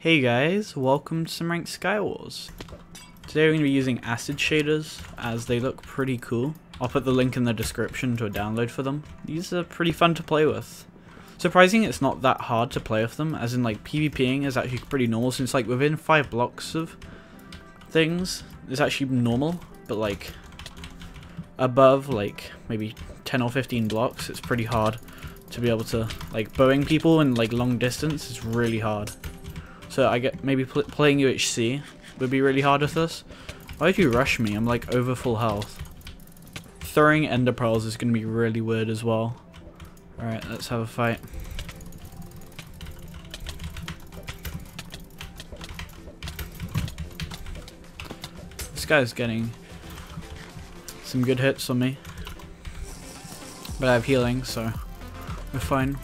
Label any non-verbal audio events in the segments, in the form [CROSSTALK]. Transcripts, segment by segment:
Hey guys, welcome to some ranked Skywars. Today we're going to be using acid shaders as they look pretty cool. I'll put the link in the description to a download for them. These are pretty fun to play with. Surprising it's not that hard to play with them, as in like PvPing is actually pretty normal since like within 5 blocks of things is actually normal, but like above like maybe 10 or 15 blocks it's pretty hard to be able to like bowing people in like long distance is really hard. So I get maybe pl playing UHC would be really hard with this. Why did you rush me? I'm like over full health. Throwing ender pearls is going to be really weird as well. Alright, let's have a fight. This guy's getting some good hits on me. But I have healing, so we're fine.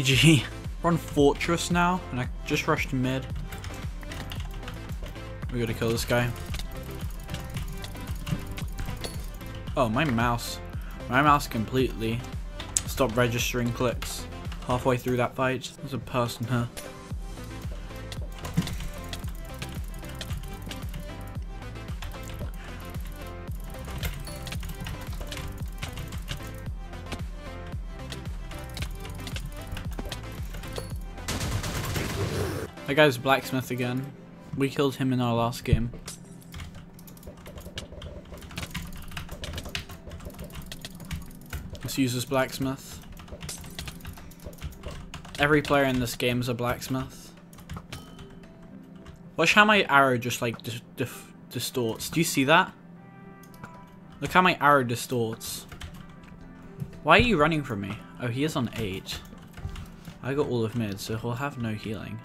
GG. We're on Fortress now, and I just rushed mid. We gotta kill this guy. Oh, my mouse. My mouse completely stopped registering clicks halfway through that fight. There's a person here. That guy's blacksmith again. We killed him in our last game. Let's use this blacksmith. Every player in this game is a blacksmith. Watch how my arrow just like dis distorts. Do you see that? Look how my arrow distorts. Why are you running from me? Oh, he is on 8. I got all of mid, so he'll have no healing.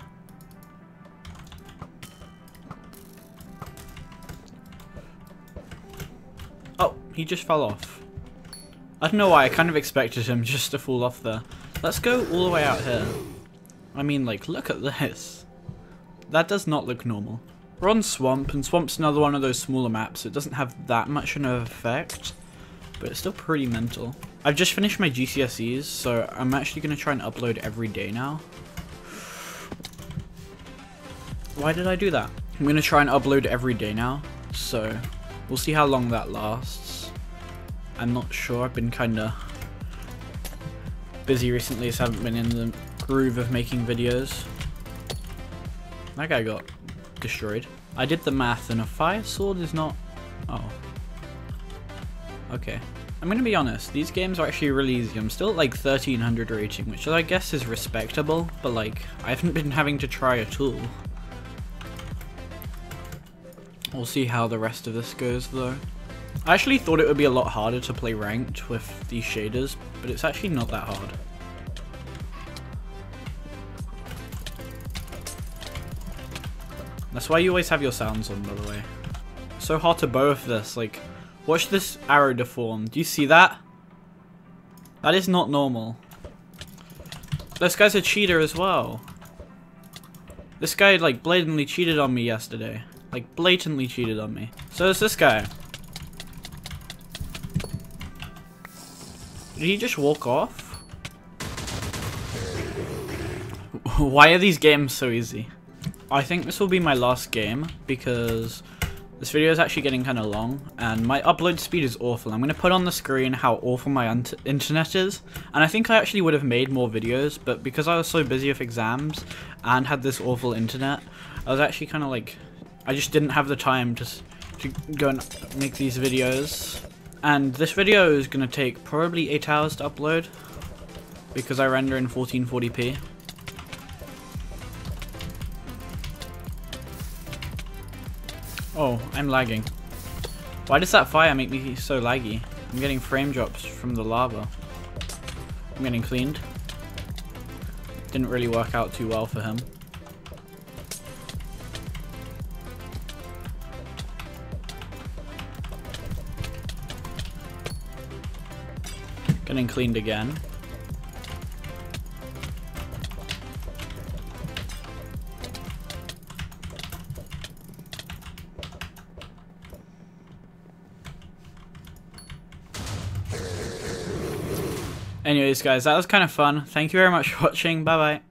He just fell off. I don't know why, I kind of expected him [LAUGHS] just to fall off there. Let's go all the way out here. I mean, like, look at this. That does not look normal. We're on Swamp, and Swamp's another one of those smaller maps. It doesn't have that much of an effect, but it's still pretty mental. I've just finished my GCSEs, so I'm actually going to try and upload every day now. Why did I do that? I'm going to try and upload every day now, so we'll see how long that lasts. I'm not sure, I've been kind of busy recently, so I haven't been in the groove of making videos. That guy got destroyed. I did the math and a fire sword is not... Oh. Okay. I'm gonna be honest, these games are actually really easy. I'm still at like 1300 rating, which I guess is respectable, but like, I haven't been having to try at all. We'll see how the rest of this goes though. I actually thought it would be a lot harder to play ranked with these shaders, but it's actually not that hard. That's why you always have your sounds on, by the way. So hard to bow with this, like, watch this arrow deform. Do you see that? That is not normal. This guy's a cheater as well. This guy, like, blatantly cheated on me yesterday. Like, blatantly cheated on me. So is this guy. Did he just walk off? Why are these games so easy? I think this will be my last game because this video is actually getting kind of long and my upload speed is awful. I'm going to put on the screen how awful my internet is and I think I actually would have made more videos but because I was so busy with exams and had this awful internet I was actually kind of like I just didn't have the time to, to go and make these videos and this video is going to take probably 8 hours to upload because I render in 1440p. Oh, I'm lagging. Why does that fire make me so laggy? I'm getting frame drops from the lava. I'm getting cleaned. Didn't really work out too well for him. Getting cleaned again. Anyways, guys, that was kind of fun. Thank you very much for watching. Bye-bye.